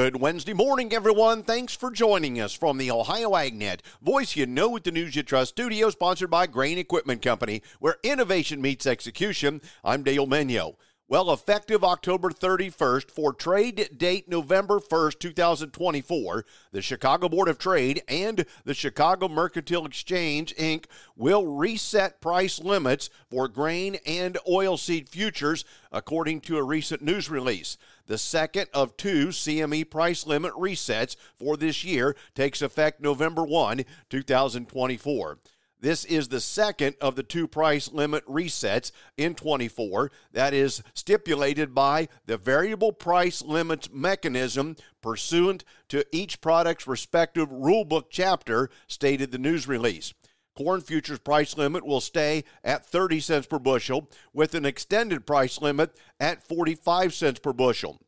Good Wednesday morning, everyone. Thanks for joining us from the Ohio AgNet, voice you know with the news you trust studio, sponsored by Grain Equipment Company, where innovation meets execution. I'm Dale Minyo. Well, effective October 31st for trade date November 1st, 2024, the Chicago Board of Trade and the Chicago Mercantile Exchange, Inc. will reset price limits for grain and oilseed futures, according to a recent news release. The second of two CME price limit resets for this year takes effect November 1, 2024. This is the second of the two price limit resets in 24 that is stipulated by the variable price limits mechanism pursuant to each product's respective rulebook chapter, stated the news release. Corn futures price limit will stay at 30 cents per bushel with an extended price limit at 45 cents per bushel.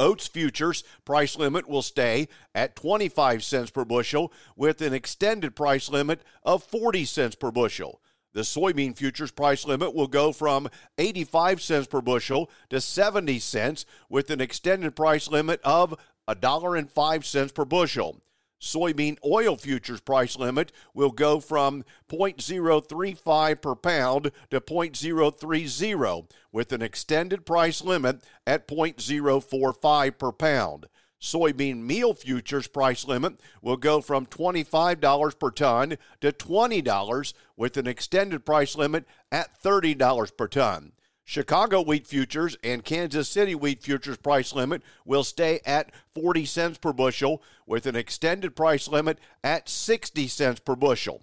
Oats futures price limit will stay at 25 cents per bushel with an extended price limit of 40 cents per bushel. The soybean futures price limit will go from 85 cents per bushel to 70 cents with an extended price limit of $1.05 per bushel soybean oil futures price limit will go from 0.035 per pound to 0.030 with an extended price limit at 0.045 per pound. Soybean meal futures price limit will go from $25 per ton to $20 with an extended price limit at $30 per ton. Chicago wheat futures and Kansas City wheat futures price limit will stay at 40 cents per bushel with an extended price limit at 60 cents per bushel.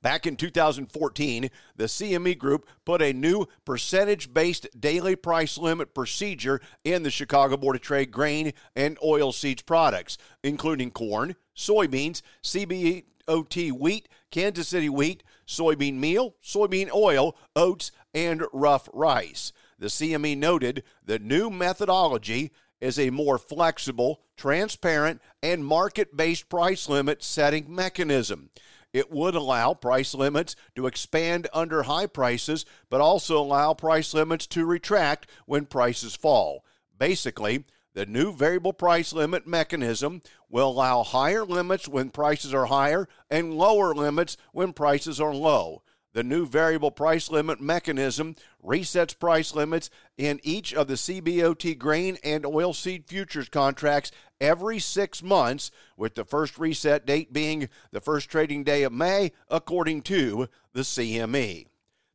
Back in 2014, the CME Group put a new percentage based daily price limit procedure in the Chicago Board of Trade grain and oil seeds products, including corn, soybeans, CBOT wheat, Kansas City wheat, soybean meal, soybean oil, oats, and rough rice. The CME noted the new methodology is a more flexible, transparent, and market based price limit setting mechanism. It would allow price limits to expand under high prices, but also allow price limits to retract when prices fall. Basically, the new variable price limit mechanism will allow higher limits when prices are higher and lower limits when prices are low. The new variable price limit mechanism resets price limits in each of the CBOT grain and oilseed futures contracts every six months, with the first reset date being the first trading day of May, according to the CME.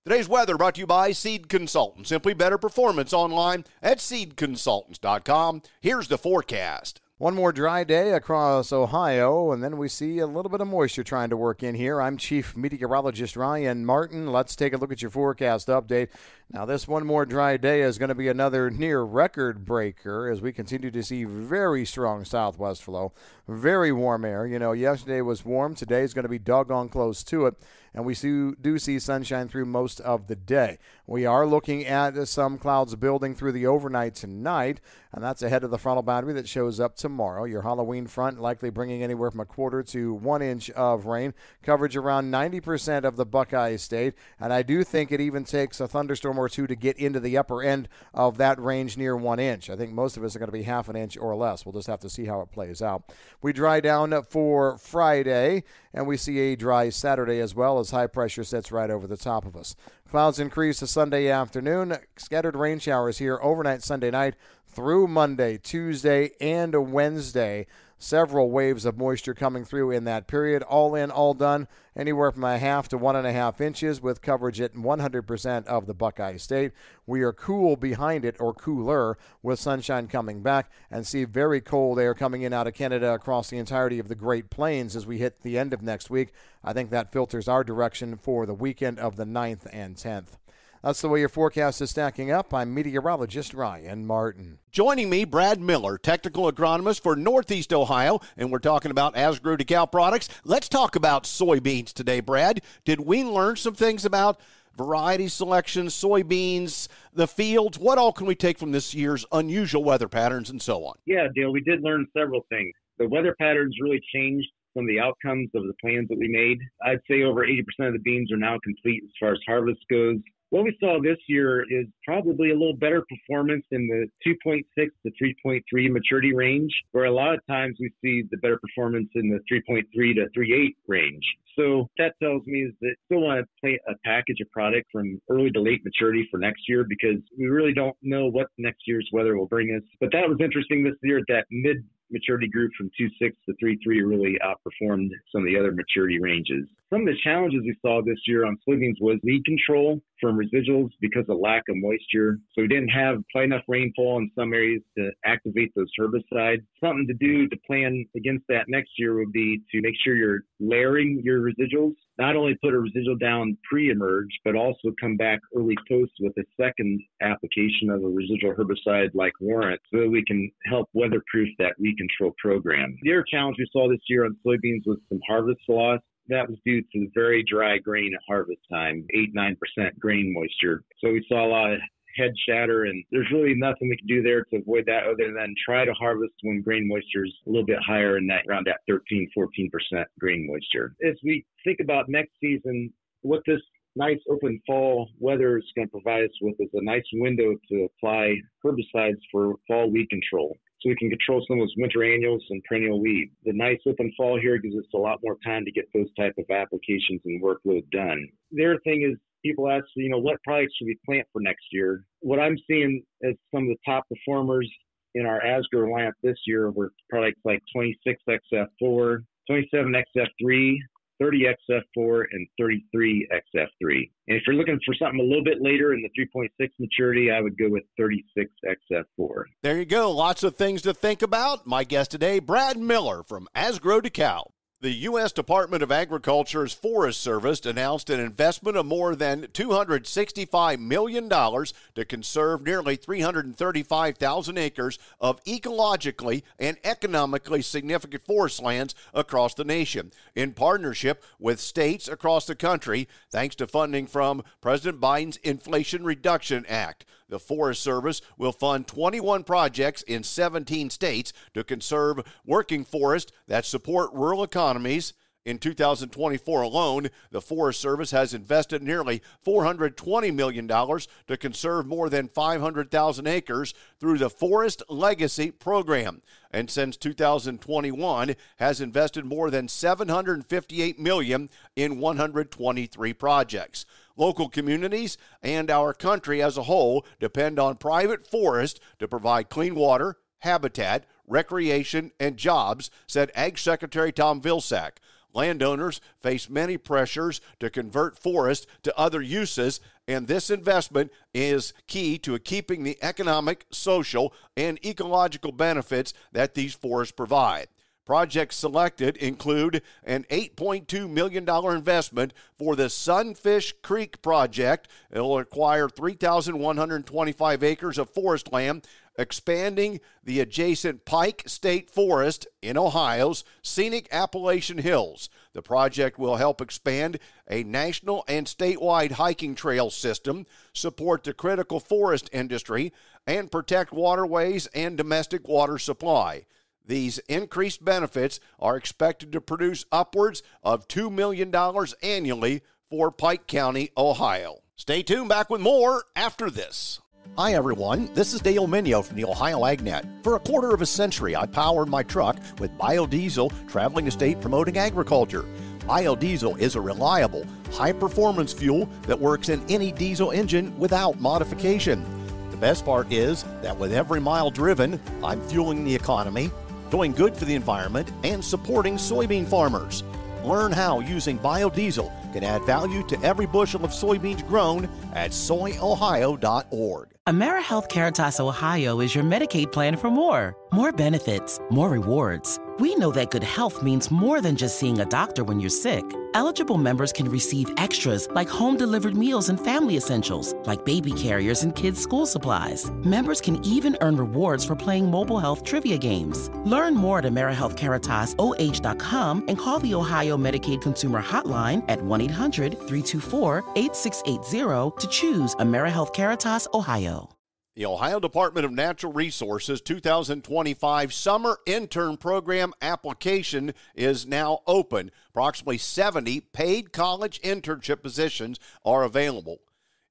Today's weather brought to you by Seed Consultants. Simply better performance online at seedconsultants.com. Here's the forecast. One more dry day across Ohio, and then we see a little bit of moisture trying to work in here. I'm Chief Meteorologist Ryan Martin. Let's take a look at your forecast update. Now, this one more dry day is going to be another near record breaker as we continue to see very strong southwest flow, very warm air. You know, yesterday was warm, today is going to be doggone close to it and we do, see sunshine through most of the day. We are looking at some clouds building through the overnight tonight, and that's ahead of the frontal boundary that shows up tomorrow. Your Halloween front likely bringing anywhere from a quarter to one inch of rain, coverage around 90% of the Buckeye State, and I do think it even takes a thunderstorm or two to get into the upper end of that range near one inch. I think most of us are going to be half an inch or less. We'll just have to see how it plays out. We dry down for Friday, and we see a dry Saturday as well high pressure sits right over the top of us. Clouds increase to Sunday afternoon. Scattered rain showers here overnight Sunday night through Monday, Tuesday, and Wednesday several waves of moisture coming through in that period. All in, all done, anywhere from a half to one and a half inches with coverage at 100% of the Buckeye State. We are cool behind it, or cooler, with sunshine coming back, and see very cold air coming in out of Canada across the entirety of the Great Plains as we hit the end of next week. I think that filters our direction for the weekend of the 9th and 10th. That's the way your forecast is stacking up. I'm meteorologist Ryan Martin. Joining me, Brad Miller, technical agronomist for Northeast Ohio, and we're talking about Asgrow DeKalb products. Let's talk about soybeans today, Brad. Did we learn some things about variety selection, soybeans, the fields? What all can we take from this year's unusual weather patterns and so on? Yeah, Dale, we did learn several things. The weather patterns really changed some of the outcomes of the plans that we made. I'd say over 80% of the beans are now complete as far as harvest goes What we saw this year is probably a little better performance in the 2.6 to 3.3 maturity range, where a lot of times we see the better performance in the 3.3 to 3.8 range. So that tells me is that still want to play a package of product from early to late maturity for next year because we really don't know what next year's weather will bring us. But that was interesting this year that mid maturity group from 2.6 to 3.3 really outperformed some of the other maturity ranges. Some of the challenges we saw this year on soybeans was weed control from residuals because of lack of moisture. So we didn't have quite enough rainfall in some areas to activate those herbicides. Something to do to plan against that next year would be to make sure you're layering your residuals. Not only put a residual down pre-emerge, but also come back early post with a second application of a residual herbicide like Warrant so that we can help weatherproof that weed control program. The other challenge we saw this year on soybeans was some harvest loss. That was due to very dry grain at harvest time, 8 9% grain moisture. So we saw a lot of head shatter, and there's really nothing we can do there to avoid that other than try to harvest when grain moisture is a little bit higher in that around that 13, 14% grain moisture. As we think about next season, what this nice open fall weather is going to provide us with is a nice window to apply herbicides for fall weed control so we can control some of those winter annuals and perennial weeds. The nice open fall here gives us a lot more time to get those type of applications and workload done. The other thing is people ask, you know, what products should we plant for next year? What I'm seeing as some of the top performers in our Asgrow lineup this year were products like 26XF4, 27XF3, 30XF4 and 33XF3. And if you're looking for something a little bit later in the 3.6 maturity, I would go with 36XF4. There you go. Lots of things to think about. My guest today, Brad Miller from Asgrow DeKalb. The U.S. Department of Agriculture's Forest Service announced an investment of more than $265 million to conserve nearly 335,000 acres of ecologically and economically significant forest lands across the nation, in partnership with states across the country, thanks to funding from President Biden's Inflation Reduction Act. The Forest Service will fund 21 projects in 17 states to conserve working forest that support rural economies. In 2024 alone, the Forest Service has invested nearly $420 million to conserve more than 500,000 acres through the Forest Legacy Program. And since 2021, has invested more than 758 million in 123 projects. Local communities and our country as a whole depend on private forest to provide clean water, habitat, recreation, and jobs, said Ag Secretary Tom Vilsack. Landowners face many pressures to convert forest to other uses, and this investment is key to keeping the economic, social, and ecological benefits that these forests provide. Projects selected include an $8.2 million investment for the Sunfish Creek project. It will acquire 3,125 acres of forest land, expanding the adjacent Pike State Forest in Ohio's scenic Appalachian Hills. The project will help expand a national and statewide hiking trail system, support the critical forest industry, and protect waterways and domestic water supply. These increased benefits are expected to produce upwards of $2 million annually for Pike County, Ohio. Stay tuned back with more after this. Hi, everyone. This is Dale Minyo from the Ohio AgNet. For a quarter of a century, I powered my truck with biodiesel, traveling the state promoting agriculture. Biodiesel is a reliable, high performance fuel that works in any diesel engine without modification. The best part is that with every mile driven, I'm fueling the economy doing good for the environment, and supporting soybean farmers. Learn how using biodiesel can add value to every bushel of soybeans grown at soyohio.org. AmeriHealth Caritas Ohio is your Medicaid plan for more. More benefits, more rewards. We know that good health means more than just seeing a doctor when you're sick. Eligible members can receive extras like home delivered meals and family essentials, like baby carriers and kids' school supplies. Members can even earn rewards for playing mobile health trivia games. Learn more at AmeriHealthCaritasOH.com and call the Ohio Medicaid Consumer Hotline at 1 800 324 8680 to choose AmeriHealth Caritas Ohio. The Ohio Department of Natural Resources 2025 Summer Intern Program application is now open. Approximately 70 paid college internship positions are available.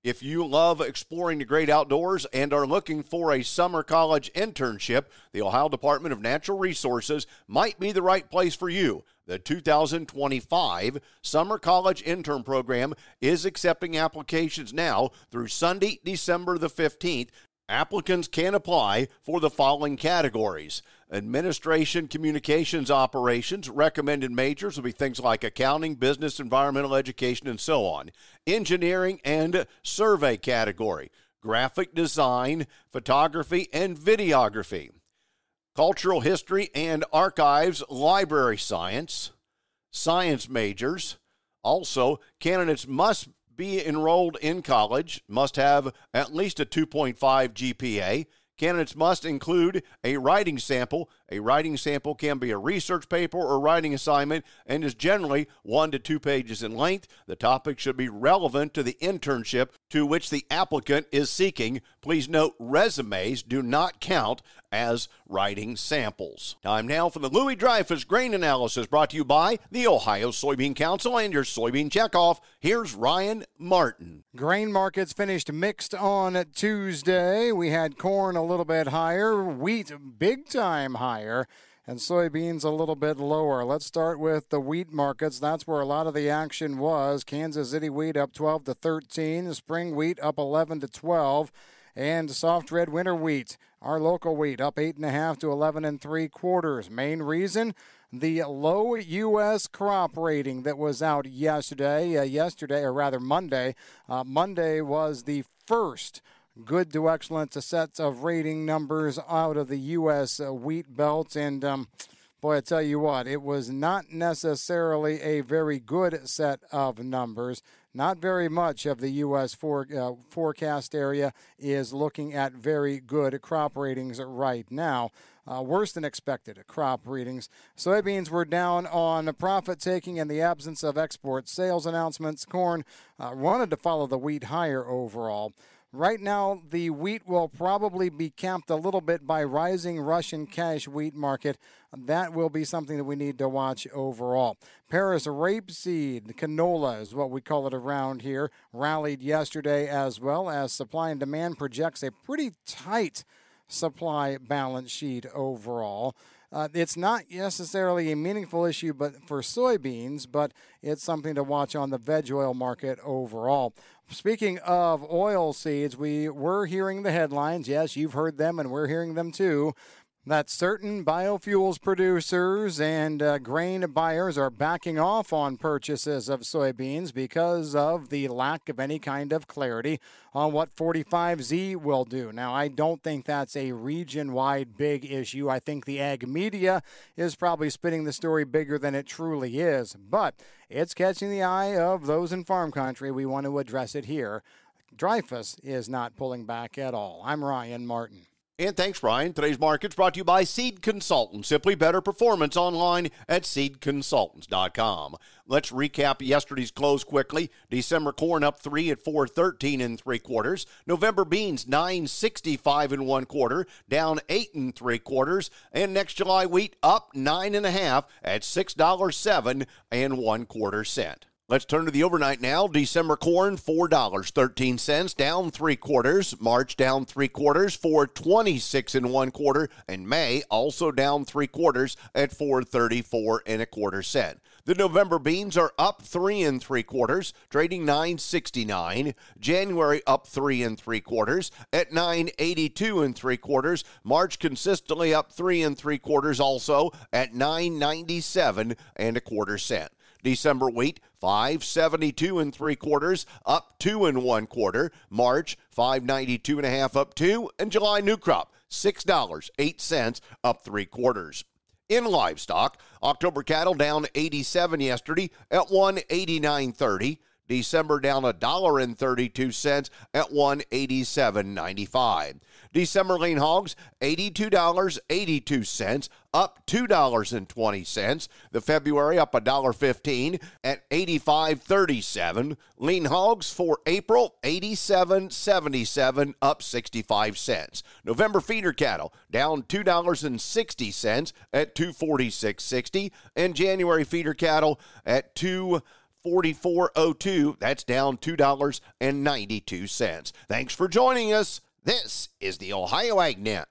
If you love exploring the great outdoors and are looking for a summer college internship, the Ohio Department of Natural Resources might be the right place for you. The 2025 Summer College Intern Program is accepting applications now through Sunday, December the 15th. Applicants can apply for the following categories administration, communications, operations. Recommended majors will be things like accounting, business, environmental education, and so on. Engineering and survey category, graphic design, photography, and videography. Cultural history and archives, library science, science majors. Also, candidates must be enrolled in college, must have at least a 2.5 GPA. Candidates must include a writing sample. A writing sample can be a research paper or writing assignment and is generally one to two pages in length. The topic should be relevant to the internship to which the applicant is seeking. Please note resumes do not count as writing samples. Time now for the Louis Dreyfus Grain Analysis brought to you by the Ohio Soybean Council and your soybean checkoff. Here's Ryan Martin. Grain markets finished mixed on Tuesday. We had corn a little bit higher, wheat big time higher and soybeans a little bit lower. Let's start with the wheat markets. That's where a lot of the action was. Kansas City wheat up 12 to 13, spring wheat up 11 to 12, and soft red winter wheat, our local wheat, up eight and a half to 11 and three quarters. Main reason. The low U.S. crop rating that was out yesterday, uh, yesterday, or rather Monday. Uh, Monday was the first good to excellent sets of rating numbers out of the U.S. Uh, wheat belt. And um, boy, I tell you what, it was not necessarily a very good set of numbers. Not very much of the U.S. For, uh, forecast area is looking at very good crop ratings right now. Uh, worse than expected crop readings. Soybeans were down on profit taking in the absence of export sales announcements. Corn uh, wanted to follow the wheat higher overall. Right now, the wheat will probably be capped a little bit by rising Russian cash wheat market. That will be something that we need to watch overall. Paris rapeseed, canola is what we call it around here, rallied yesterday as well as supply and demand projects a pretty tight supply balance sheet overall. Uh, it's not necessarily a meaningful issue but for soybeans, but it's something to watch on the veg oil market overall. Speaking of oil seeds, we were hearing the headlines. Yes, you've heard them, and we're hearing them too that certain biofuels producers and uh, grain buyers are backing off on purchases of soybeans because of the lack of any kind of clarity on what 45Z will do. Now, I don't think that's a region wide big issue. I think the ag media is probably spinning the story bigger than it truly is, but it's catching the eye of those in farm country. We want to address it here. Dreyfus is not pulling back at all. I'm Ryan Martin. And thanks, Brian. Today's market's brought to you by Seed Consultants. Simply better performance online at seedconsultants.com. Let's recap yesterday's close quickly. December corn up three at 413 and three quarters. November beans 965 and one quarter, down eight and three quarters. And next July wheat up nine and a half at six dollars seven and one quarter cent. Let's turn to the overnight now. December corn, $4.13, down three quarters. March down three quarters for 26 and one quarter. And May also down three quarters at 434 and a quarter cent. The November beans are up three and three quarters, trading 969. January up three and three quarters at 982 and three quarters. March consistently up three and three quarters also at 997 and a quarter cent. December wheat 572 and three quarters, up two and one quarter. March 592 and a half, up two, and July new crop six dollars eight cents, up three quarters. In livestock, October cattle down 87 yesterday at 189.30. December down a dollar and 32 cents at 187.95. December lean hogs $82.82 up $2.20. The February up $1.15 at 85.37. Lean hogs for April 87.77 up 65 cents. November feeder cattle down $2.60 at 246.60 and January feeder cattle at 2 4402. That's down $2.92. Thanks for joining us. This is the Ohio AgNet.